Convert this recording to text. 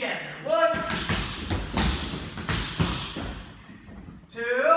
together. One, two.